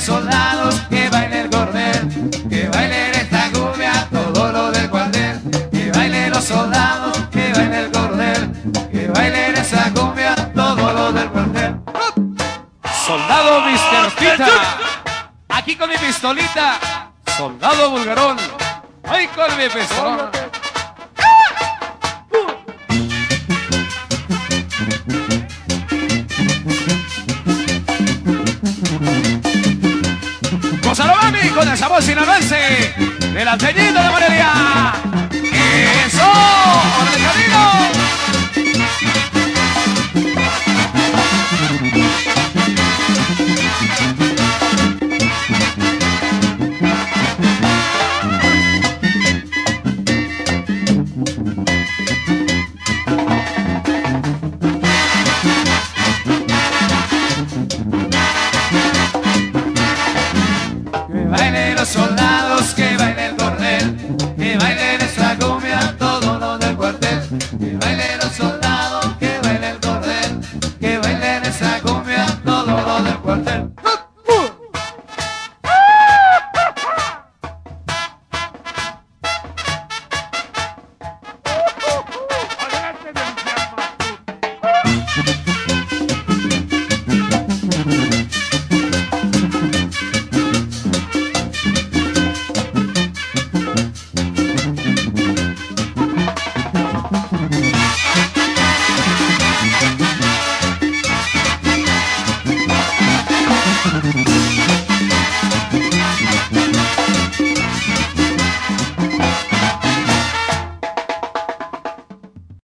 soldados, que baile el cordel, que baile esta cumbia todo lo del cuartel, que baile los soldados, que baile el cordel, que baile esa cumbia todo lo del cuartel. Soldado Mr. Pita, aquí con mi pistolita, soldado vulgarón, ay con mi pistolón. Con esa voz sinaloense de Morelia. ¡Eso! soldado, que baile el cordel, que baile en esa cumbia todo lo del cuartel. Música